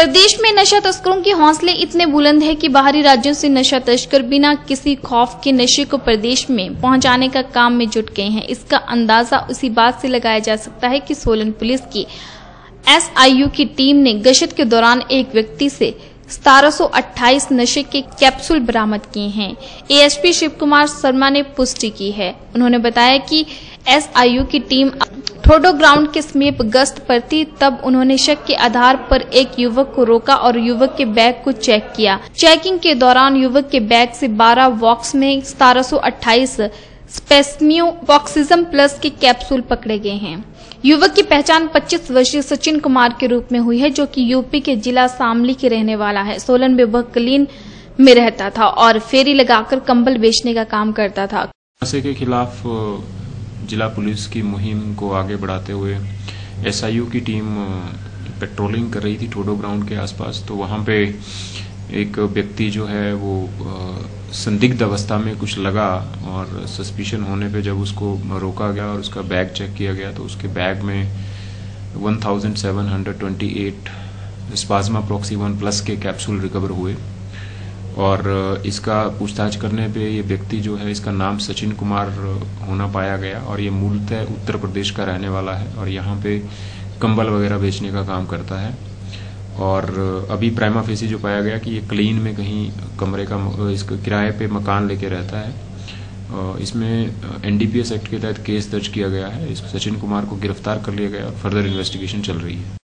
प्रदेश में नशा तस्करों के हौसले इतने बुलंद है कि बाहरी राज्यों से नशा तस्कर बिना किसी खौफ के नशे को प्रदेश में पहुँचाने का काम में जुट गए हैं। इसका अंदाज़ा उसी बात से लगाया जा सकता है कि सोलन पुलिस की एसआईयू की टीम ने गश्त के दौरान एक व्यक्ति से 1728 नशे के कैप्सूल बरामद किए हैं। एएसपी शिव कुमार शर्मा ने पुष्टि की है। उन्होंने बताया कि एसआईयू की टीम ठोडो ग्राउंड के समीप गश्त पर थी, तब उन्होंने शक के आधार पर एक युवक को रोका और युवक के बैग को चेक किया। चेकिंग के दौरान युवक के बैग से 12 बॉक्स में 1728 स्पेस्म्यूबॉक्सिज्म प्लस के कैप्सूल पकड़े गए हैं। युवक की पहचान 25 वर्षीय सचिन कुमार के रूप में हुई है, जो कि यूपी के जिला सामली के रहने वाला है। सोलन में वह क्लीन में रहता था और फेरी लगाकर कंबल बेचने का काम करता था। नशे के खिलाफ जिला पुलिस की मुहिम को आगे बढ़ाते हुए एसआईयू की टीम पेट्रोलिंग कर रही थी, टोडो ग्राउंड के आसपास तो वहाँ पे एक व्यक्ति जो है वो संदिग्ध अवस्था में कुछ लगा और सस्पिशन होने पे जब उसको रोका गया और उसका बैग चेक किया गया तो उसके बैग में 1728 स्पाज्मा प्रोक्सी वन प्लस के कैप्सूल रिकवर हुए। और इसका पूछताछ करने पे ये व्यक्ति जो है, इसका नाम सचिन कुमार होना पाया गया और ये मूलतः उत्तर प्रदेश का रहने वाला है और यहाँ पे कंबल वगैरह बेचने का काम करता है। और अभी प्राइमा फेसी जो पाया गया कि ये क्लीन में कहीं कमरे का इसका किराए पे मकान लेके रहता है। इसमें एनडीपीएस एक्ट के तहत केस दर्ज किया गया है। इस सचिन कुमार को गिरफ़्तार कर लिया गया। और फर्दर इन्वेस्टिगेशन चल रही है।